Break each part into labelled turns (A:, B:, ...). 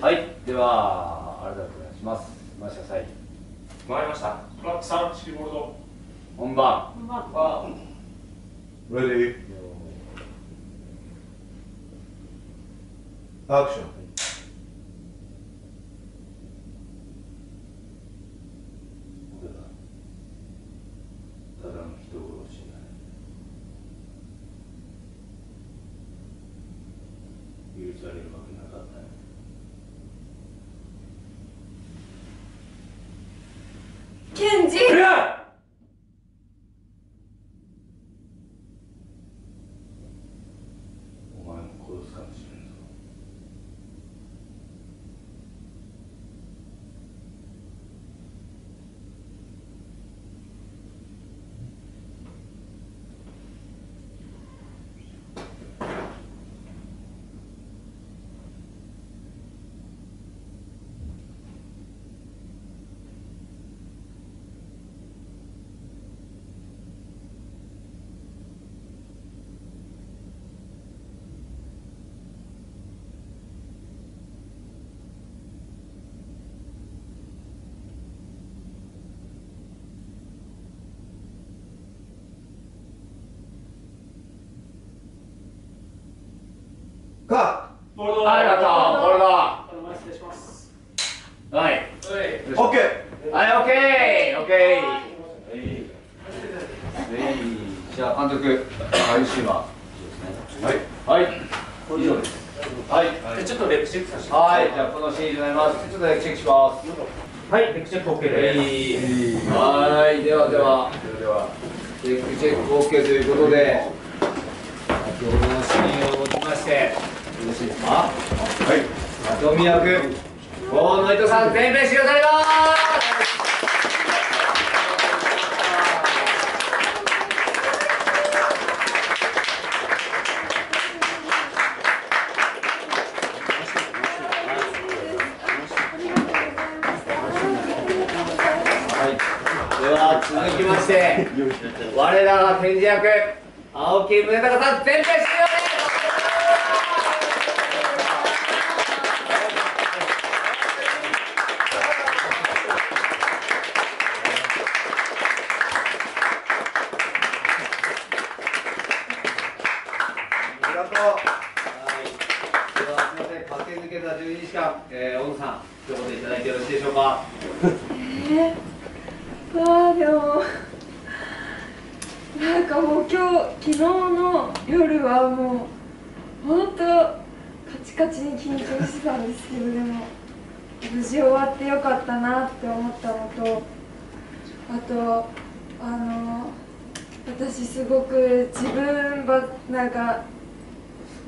A: はい、では改めてお願いします。回してください。
B: 回りました。
C: トラックさん、シーボルト。
A: 本番。
C: は、
D: レディーアクション
A: ただの人殺しない。許されるわけなか
D: カ
C: ボルト。
A: ありがとうこれだ
C: お前失礼します。
A: はい。
D: オッケ
A: はい、オッケー。オッケー。じゃあ監督、最終話
D: ーはい。
A: はい、以上です。はい。
B: でちょっとレックチェックさせて。
A: はい、じゃあこのシーンになります。ちょっとだけチェックします。
B: はい。レックチェック OK です。
A: はい、ではでは。
D: では
A: チェックチェック OK ということでもちましてよろしいですか
D: はい。
A: 里見役河野糸さん全編終了されます、では続きまして我らが展示役青木宗隆さん全編終了です。はい。ではすみません駆け抜けた12時間、えー、小野さん一言いただいてよろしいでしょうか？
E: えー、わあでもなんかもう今日昨日の夜はもう本当カチカチに緊張してたんですけどでも無事終わってよかったなって思ったのとあとあの私すごく自分ばなんか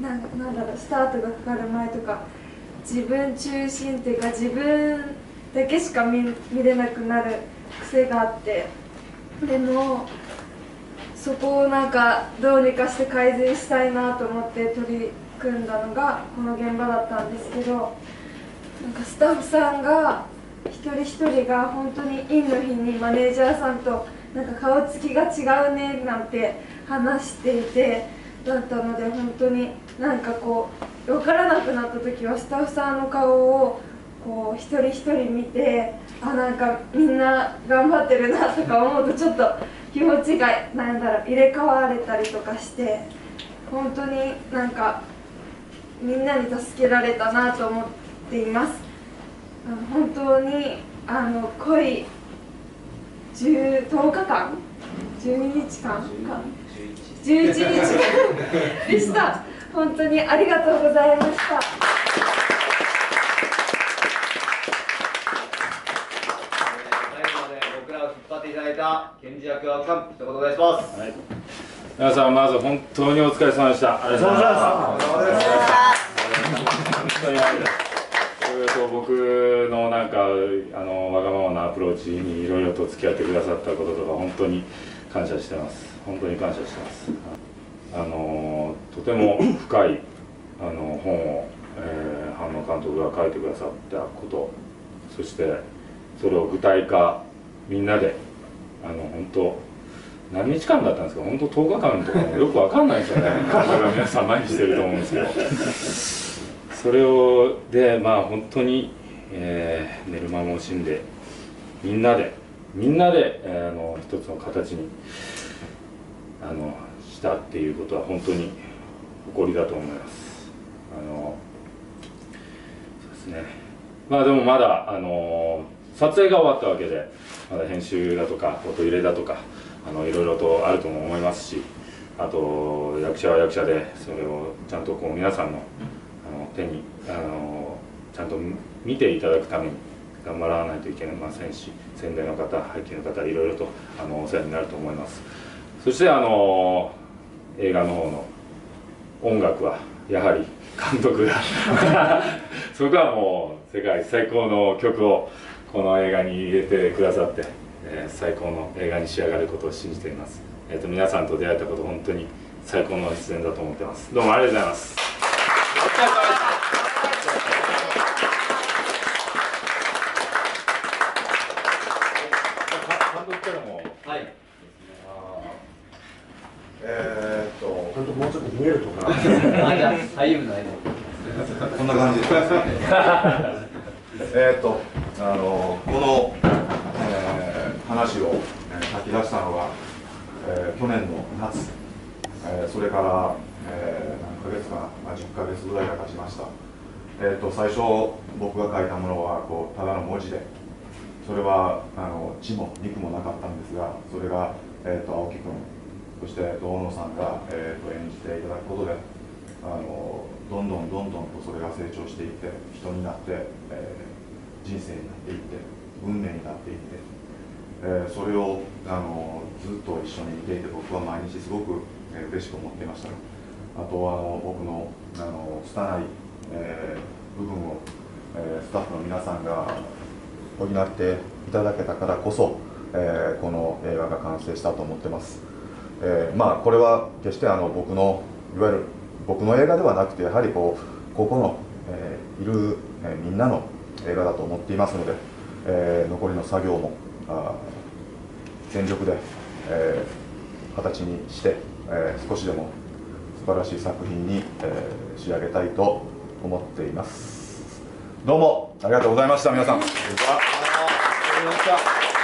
E: なんなんだろうスタートがかかる前とか自分中心っていうか自分だけしか見見れなくなる癖があってでもそこをなんかどうにかして改善したいなと思って取り組んだのがこの現場だったんですけどなんかスタッフさんが一人一人が本当にインの日にマネージャーさんとなんか顔つきが違うねなんて話していてだったので本当になんかこう分からなくなった時はスタッフさんの顔をこう一人一人見てあなんかみんな頑張ってるなとか思うとちょっと気持ちがなんだろう入れ替われたりとかして本当になんかみんなに助けられたなと思っています。本当にあの濃い10 10日間？12日間か？11日間でした。本当にありがとうございました。
A: 最後まで僕らを引っ張っていただいた検事役青木さん一言お願いします。
F: はい、皆さんまず本当にお疲れ様でした。ありがとうございます。
D: お疲れ様です。
F: 本当にありがとういろいろと僕のなんかあのわがままなアプローチにいろいろと付き合ってくださったこととか本当に感謝してます。本当に感謝してます。あのとても深いあの本を、えー、半野監督が書いてくださったこと、そしてそれを具体化みんなであの本当何日間だったんですか？本当10日間とかもよくわかんないですよね 体が皆さん何してると思うんですけどそれをでまあ本当に、えー寝る間も惜しんでみんなでみんなで、えーあの一つの形にあのしたっていうことは本当に誇りだと思います。あのそうですね。まあでもまだあの撮影が終わったわけでまだ編集だとか音入れだとかあのいろいろとあるとも思いますしあと役者は役者でそれをちゃんとこう皆さんのあの手にあのちゃんと見ていただくために頑張らないといけませんし先代の方背景の方いろいろとあのお世話になると思います。そしてあの映画の方の音楽はやはり監督が そこはもう世界最高の曲をこの映画に入れてくださって、えー最高の映画に仕上がることを信じています、えー、と皆さんと出会えたこと本当に最高の出演だと思ってます。どうもありがとうございます監督からも
A: はい
D: えーっと
G: 本当もうちょっと見えるとか。
A: あじゃあ左右の間
D: こんな感じです。えっと、あの、この、えー話を、書き出したのが、えー去年の夏、えーそれから、えー何ヶ月か、まあ、10ヶ月ぐらいが経ちました。えーっと、最初、僕が書いたものは、こう、ただの文字で、それは、あの、字も肉もなかったんですが、それが、えーっと、青木君、そして、大野さんが、えーっと、演じていただくことで、あのんどんどんどんとそれが成長していって人になって、えー人生になっていって運命になっていって、えーそれをあのずっと一緒にいていて僕は毎日すごく、えー嬉しく思っていました。あとはあの僕のあの拙い、えー部分を、えスタッフの皆さんが補っていただけたからこそ、えーこの映画が完成したと思ってます、えまあこれは決してあの僕のいわゆる僕の映画ではなくてやはりこうここの、えーいる、えーみんなの映画だと思っていますので、えー残りの作業も全力で、えー形にして、えー少しでも素晴らしい作品に、えー仕上げたいと思っています。どうもありがとうございました皆さん。
A: ありがとうございました。